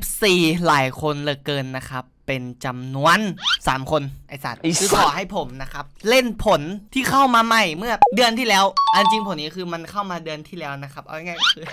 FC หลายคนเหลือเกินนะครับ เป็นจำนวน 3 คนไอสัตว์ไอ้สัตว์คือขอให้ผมนะครับ เล่นผลที่เข้ามาใหม่เมื่อเดือนที่แล้ว อันจริงผลนี้คือมันเข้ามาเดือนที่แล้วนะครับ เอาง่ายๆคือ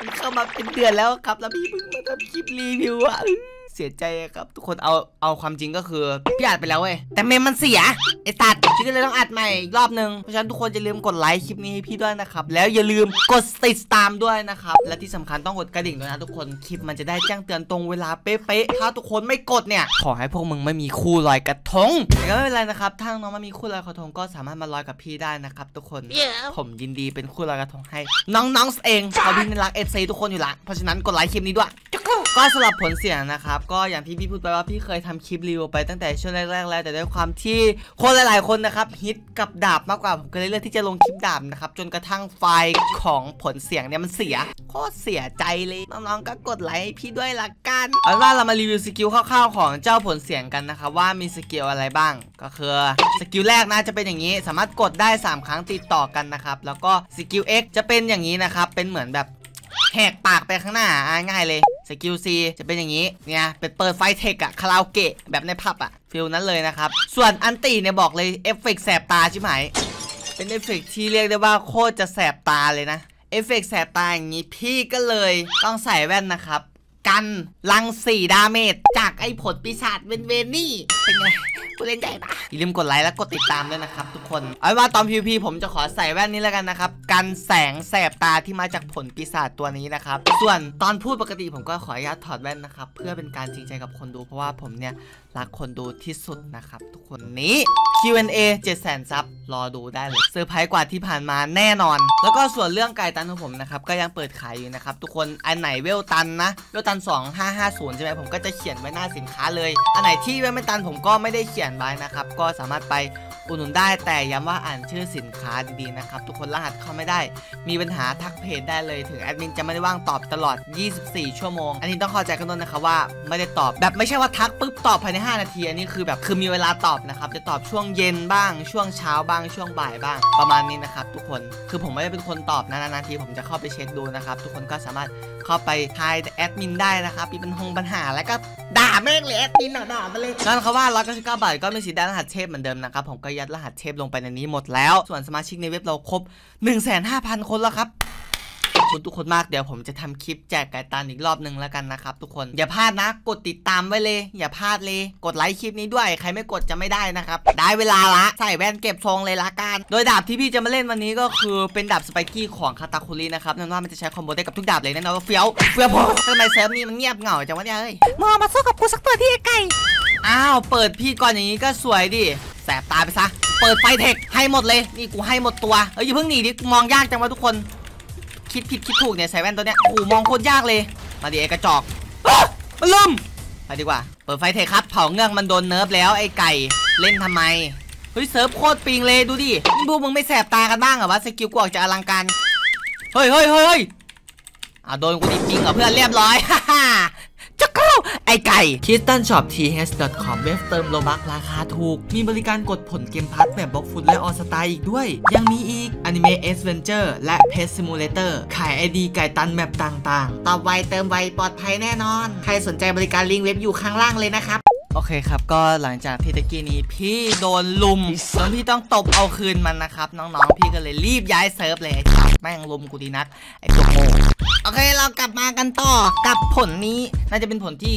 มันเข้ามาเป็นเดือนแล้วครับ แล้วพี่เพิ่งมาทำคลิปรีวิวอะอื้อ เสียใจอะครับทุกคนเอาเอาความจริงก็คือพี่อัดไปแล้วเว้ยแต่เมมมันเสียไอ้ตัดพี่ก็เลยต้องอัดใหม่อีกรอบนึงเพราะฉะนั้นทุกคนอย่าลืมกดไลค์คลิปนี้ให้พี่ด้วยนะครับแล้วอย่าลืมกดติดตามด้วยนะครับและที่สำคัญต้องกดกระดิ่งด้วยนะทุกคนคลิปมันจะได้แจ้งเตือนตรงเวลาเป๊ะๆถ้าทุกคนไม่กดเนี่ยขอให้พวกมึงไม่มีคู่ลอยกระทงแต่ก็ไม่เป็นไรนะครับถ้าน้องๆไม่มีคู่ลอยกระทงก็สามารถมาลอยกับพี่ได้นะครับทุกคน ผมยินดีเป็นคู่ลอยกระทงให้ น้องๆเองเพราะพี่รัก FC ทุกคนอยู่ละเพราะฉะนั้นกดไลค์คลิปนี้ด้วยจุ๊ ก็สำหรับผลเสียงนะครับ ก็อย่างที่พี่พูดไปว่าพี่เคยทำคลิปรีวิวไปตั้งแต่ช่วงแรกๆแล้วแต่ด้วยความที่คนหลายๆคนนะครับฮิตกับดาบมากกว่าผมก็เลยเลือกที่จะลงคลิปดาบนะครับจนกระทั่งไฟล์ของผลเสียงเนี่ยมันเสียโคตรเสียใจเลยน้องๆก็กดไลค์พี่ด้วยละกันเอาเป็นว่าเรามารีวิวสกิลคร่าวๆของเจ้าผลเสียงกันนะครับว่ามีสกิลอะไรบ้าง ก็คือสกิลแรกนะจะเป็นอย่างนี้ สามารถกดได้ 3 ครั้งติดต่อกันนะครับแล้วก็สกิล X จะเป็นอย่างนี้นะครับเป็นเหมือนแบบแหกปากไปข้างหน้าง่ายเลย สกิล C จะเป็นอย่างนี้เนี่ยเป็นเปิดไฟเธคอะคาราโอเกะแบบในผับอะ feel นั้นเลยนะครับ ส่วน ulti เนี่ยบอกเลยเอฟเฟกต์แสบตาใช่ไหมเป็นเอฟเฟกต์ที่เรียกได้ว่าโคตรจะแสบตาเลยนะเอฟเฟกต์แสบตาอย่างนี้พี่ก็เลยต้องใส่แว่นนะครับ กันรังสี damage จากไอ้ผลปีศาจเวรเวรนี่ เป็นไงกูเล่นใหญ่ปะอย่าลืมกดไลค์และกดติดตามด้วยนะครับทุกคน เอาว่าตอน PVP ผมจะขอใส่แว่นนี้แล้วกันนะครับ กันแสงแสบตาที่มาจากผลปีศาจตัวนี้นะครับ ส่วนตอนพูดปกติผมก็ขออนุญาตถอดแว่นนะครับ เพื่อเป็นการจริงใจกับคนดูเพราะว่าผมเนี่ยรักคนดูที่สุดนะครับ ทุกคนนี้ Q&A 700,000ซับรอดูได้เลยเซอร์ไพรส์กว่าที่ผ่านมาแน่นอน แล้วก็ส่วนเรื่องไก่ตันของผมนะครับก็ยังเปิดขายอยู่นะครับทุกคนอันไหนเวลตันนะเวลตัน2550 ใช่ไหมผมก็จะเขียนไว้หน้าสินค้าเลย อันไหนที่เวลไม่ตันผมก็ไม่ได้เขียนไว้นะครับ ก็สามารถไป อุดหนุนได้แต่ย้ำว่าอ่านชื่อสินค้าดีๆนะครับ ทุกคนรหัสเข้าไม่ได้ มีปัญหาทักเพจได้เลยถึงแอดมินจะไม่ได้ว่างตอบตลอด 24 ชั่วโมง อันนี้ต้องเข้าใจกันด้วยนะครับว่าไม่ได้ตอบแบบไม่ใช่ว่าทักปุ๊บตอบภายใน 5 นาที อันนี้คือแบบคือมีเวลาตอบนะครับ จะตอบช่วงเย็นบ้าง ช่วงเช้าบ้างช่วงบ่ายบ้าง ประมาณนี้นะครับทุกคนคือผมไม่ได้เป็นคนตอบนะนานๆทีผมจะเข้าไปเช็คดูนะครับทุกคนก็สามารถเข้าไปทายแอดมินได้นะครับมีปัญหาปัญหาแล้วก็ ด่าแม่งเลยแอดมินน่ะด่ามาเลยนั่นเขาว่า199บาทก็มีสีได้รหัสเทพเหมือนเดิมนะครับผมก็ยัดรหัสเทพลงไปในนี้หมดแล้ว ส่วนสมาชิกในเว็บเราครบ 1,500,000 คนแล้วครับ คุณทุกคนมากเดี๋ยวผมจะทำคลิปแจกไก่ตันอีกรอบหนึ่งแล้วกันนะครับทุกคนอย่าพลาดนะ กดติดตามไว้เลย อย่าพลาดเลย กดไลค์คลิปนี้ด้วยใครไม่กดจะไม่ได้นะครับได้เวลาละใส่แว่นเก็บทรงเลยละกันโดยดาบที่พี่จะมาเล่นวันนี้ก็คือเป็นดาบสไปกี้ของคาตาคุรินะครับนั่นว่ามันจะใช้คอมโบได้กับทุกดาบเลยแน่นอนว่าเฟี้ยวเฟี้ยวพอทำไมเซิร์ฟนี้มันเงียบเหงาจังวะเนี่ยเอ้ยมึงเอามาสู้กับกูสักตัวที่ไก่อ้าวเปิดพี่ก่อนอย่างนี้ก็สวยดิแสบตาไปซะเปิดไฟเทคให้หมดเลยนี่กูให้หมดตัวเอ้ยอย่าเพิ่งหนีดิกูมองยากจังวะทุกคน คิดผิดคิดถูกเนี่ยใส่แว่นตัวเนี้ยโอ้มองโคตรยากเลย มาดิไอ้กระจอกอ๊ะมันลืมไปดีกว่า เปิดไฟเทครับ เผาเงือกมันโดนเนิร์ฟแล้วไอ้ไก่ เล่นทำไม เฮ้ยเซิร์ฟโคตรปิงเลยดูดิพวกมึงไม่แสบตากันบ้างเหรอวะสกิลกูออกจะอลังการ เฮ้ยเฮ้ยเฮ้ยเฮ้ยอะโดนกูดิจริงเหรอเพื่อนเรียบร้อยฮ่า ฮ่าจักรูไอไก่ k i s t a n s h o p t h c o m เว็บเติม Robux ราคาถูก มีบริการกดผล gamepass แบบ Blox Fruits และ All Star อีกด้วย ยังมีอีก Anime Adventure และ Pet Simulator ขายไอดีไก่ตัน map ต่างๆตอบไวเติมไวปลอดภัยแน่นอน ใครสนใจบริการลิงก์เว็บอยู่ข้างล่างเลยนะครับโอเคครับ ก็หลังจากที่ตะกี้นี้พี่โดนรุมจนพี่ต้องตบเอาคืนมันนะครับ น้องๆ พี่ก็เลยรีบย้ายเซิร์ฟเลยไอ้สัตว์แม่งรุมกูดีนัก ไอ้ตัวโง่ โอเคเรากลับมากันต่อกับผลนี้น่าจะเป็นผลที่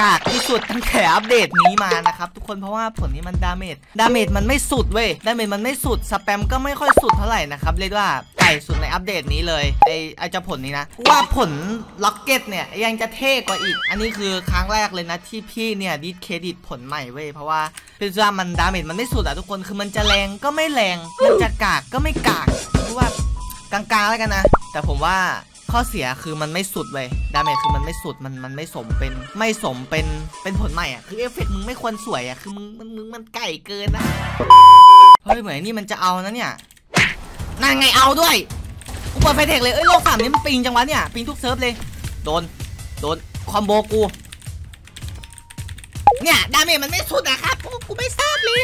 กากที่สุดตั้งแต่อัปเดตนี้มานะครับทุกคนเพราะว่าผลนี้มัน damage damage มันไม่สุดเว้ย damage มันไม่สุดสแปมก็ไม่ค่อยสุดเท่าไหร่นะครับเรียกว่าไก่สุดในอัปเดตนี้เลยไอไอเจ้าผลนี้นะว่าผล Rocket เนี่ยยังจะเท่กว่าอีก อันนี้คือครั้งแรกเลยนะที่พี่เนี่ยดิสเครดิตผลใหม่เว้ยเพราะว่าเป็นว่ามัน damage มันไม่สุดอะทุกคนคือมันจะแรงก็ไม่แรงมันจะกากก็ไม่กากเพราะว่ากลางๆแล้วกันนะ แต่ผมว่า ข้อเสียคือมันไม่สุดเว้ย damage คือมันไม่สุดมันมันไม่สมเป็น ไม่สมเป็นเป็นผลใหม่อะคือเอฟเฟกต์มึงไม่ควรสวยอะคือมึงมึงมึงมันไก่เกินนะเฮ้ยเหมือนนี่มันจะเอานะเนี่ยนั่นไงเอาด้วยกูเปิดไฟเทคเลยเอ้ยโลกสามนี้มัน ping จังวะเนี่ย ping ทุกเซิร์ฟเลยโดนโดน combo กูเนี่ย damage มันไม่สุดอะครับกูกูไม่ทราบเลย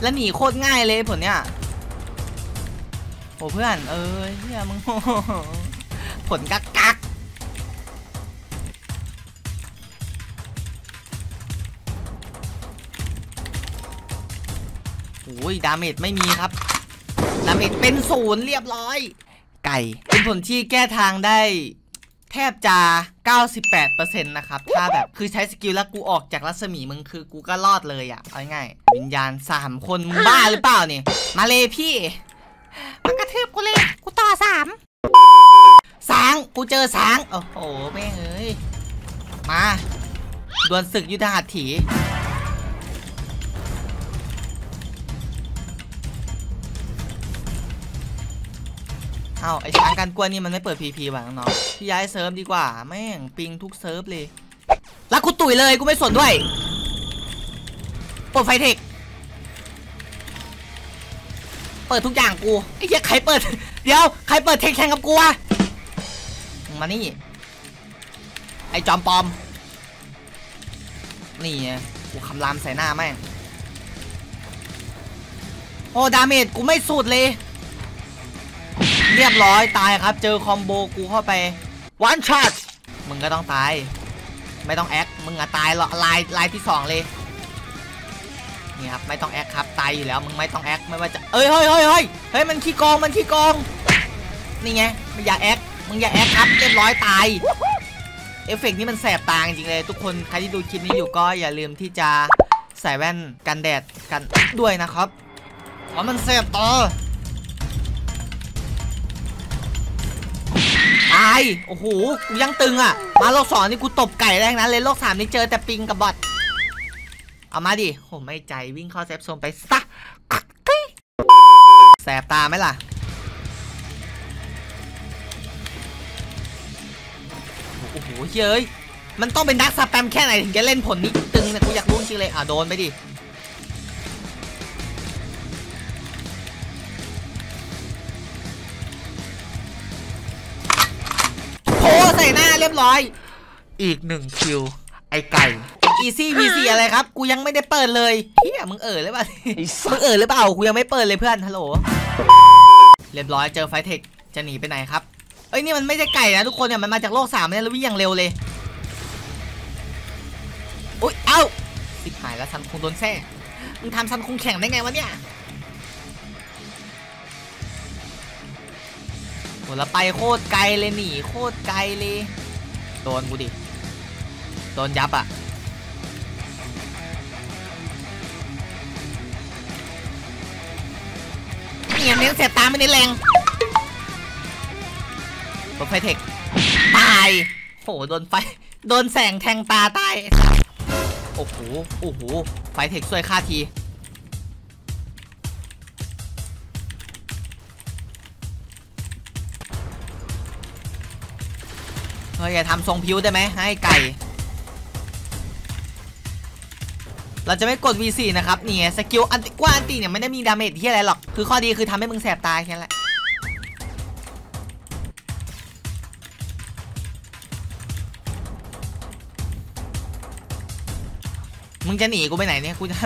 แล้วหนีโคตรง่ายเลยผลเนี่ยโอ้เพื่อนเอ้ยเฮียมึง นกักกักโอ้ย damage ไม่มีครับ damage เป็นศูนย์เรียบร้อย ไก่ เป็นผลที่แก้ทางได้แทบจะ 98%นะครับ ถ้าแบบคือใช้ skill แล้วกูออกจากรัศมีมึงคือกูก็รอดเลยอะ่ะ เอาง่ายวิญญาณ 3 คนมึงบ้าหรือเปล่านี่มาเลยพี่ มันกระทืบกูเลย กูต่อสาม ช้างกูเจอช้างโอ้โหแม่งเอ้ยมาดวลศึกยุทธหัตถีเอาไอช้างกันกวนนี่มันไม่เปิด PvP ว่ะน้องพี่ย้ายเซิร์ฟดีกว่า แม่ง ping ทุกเซิร์ฟเลยแล้วกูตุ๋ยเลยกูไม่สนด้วยเปิดไฟเทคเปิดทุกอย่างกูไอ้เหี้ยใครเปิด เดี๋ยว ใครเปิดเทคแข่งกับกูวะ มานี่ ไอจอมปลอม นี่ไงกูคำรามใส่หน้าแม่ง โอ้ damage กูไม่สุดเลย เรียบร้อยตายครับ เจอ combo กูเข้าไปone shot มึงก็ต้องตาย ไม่ต้อง act มึงอะตายหรอลายลายที่สองเลย นี่ครับ ไม่ต้อง act ครับ ตายอยู่แล้ว มึงไม่ต้อง act ไม่ว่าจะ เอ้ยเฮ้ยเฮ้ยเฮ้ยเฮ้ย มันขี้โกงมันขี้โกงนี่ไง ไม่อย่าแอค มึงอย่าแอคครับเรียบร้อยตาย เอฟเฟกต์นี่มันแสบตาจริงเลย ทุกคนใครที่ดูคลิปนี้อยู่ก็อย่าลืมที่จะใส่แว่นกันแดดกันด้วยนะครับ เพราะมันแสบตาตาย โอ้โห กูยังตึงอะ มาโลกสองนี่กูตบไก่แรกนั้นเลยโลกสามนี่เจอแต่ปิงกับบอทเอามาดิโหไม่ใจวิ่งเข้าเซฟโซนไปซะแสบตาไหมล่ะ หเฮ้ยมันต้องเป็นดักสแปมแค่ไหนถึงจะเล่นผลนี้ตึงเนี่ยกูอยากรู้จริงเลยอะโดนไปดิโผใส่หน้าเรียบร้อย อีกหนึ่งคิว ไอไก่ Easy VC อะไรครับ กูยังไม่ได้เปิดเลยเฮียมึงเอ่ยหรือเปล่ามึงเอ่ยหรือเปล่ากูยังไม่เปิดเลยเพื่อนฮัลโหลเรียบร้อยเจอไฟเทคจะหนีไปไหนครับ เอ้ยนี่มันไม่ใช่ไก่นะทุกคนเนี่ยมันมาจากโลกสามเนี่ยแล้ววิ่งอย่างเร็วเลยอุ้ยเอ้าสิบหายแล้วซันคงโดนแซ่มึงทำซันคงแข่งได้ไงวะเนี่ยโหแล้วไปโคตรไกลเลยหนีโคตรไกลเลยโดนกูดิโดนยับอะเนี่ยเน้นเสียตาไม่เน้นแรง ถไฟเทค ตายโหโดนไฟ โดนแสงแทงตาตาย โอ้โห โอ้โห ไฟเทคช่วยฆ่าที เฮ้ย อย่าทำทรงพิ้วได้ไหม ให้ไก่ เราจะไม่กด V4 นะครับนี่ไง skill ulti กว่า ulti เนี่ย ไม่ได้มี damage ที่อะไรหรอก คือข้อดีคือทำให้มึงแสบตาแค่นั้นแหละ มึงจะหนีกูไปไหนเนี่ยกูจะ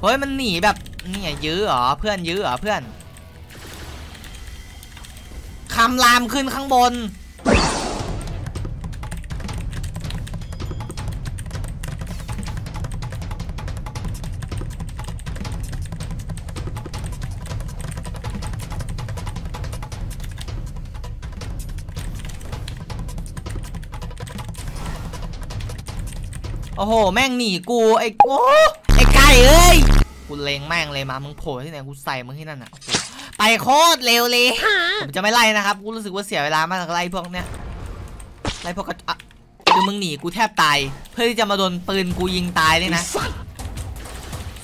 เฮ้ยมันหนีแบบ นี่ไงยื้อเหรอเพื่อนยื้อเหรอเพื่อนคำรามขึ้นข้างบน โอ้โห แม่งหนีกู ไอ้โอ้ไอ้ไก่เอ้ย กูเล็งแม่งเลยมามึงโผล่ที่ไหนกูใส่มึงที่นั่นอะโอ้โหไปโคตรเร็วเลยผมจะไม่ไล่นะครับกูรู้สึกว่าเสียเวลามากกับไล่พวกเนี้ยไล่พวกกระอะคือมึงหนีกูแทบตาย เพื่อที่จะมาโดนปืนกูยิงตายเลยนะ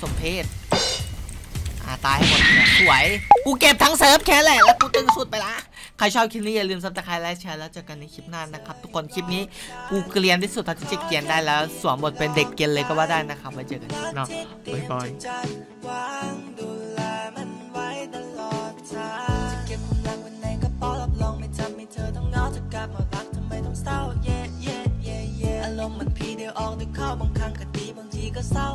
สมเพชอ่าตายให้หมดเนี่ยสวย กูเก็บทั้งเซิร์ฟแค่แหละแล้วกูตึงสุดไปละใครชอบคลิปนี้อย่าลืม subscribe และแชร์แล้วเจอกันในคลิปหน้านะครับ ทุกคนคลิปนี้กูเกลียนที่สุดที่จะเกลียนได้แล้ว สวมบทเป็นเด็กเกลียนเลยก็ว่าได้นะครับไว้เจอกันคลิหน้าบ๊ายบายอารมณ์มันพีเดียวออกดึเข้าบางครั้งก็ดีบางทีก็เศร้า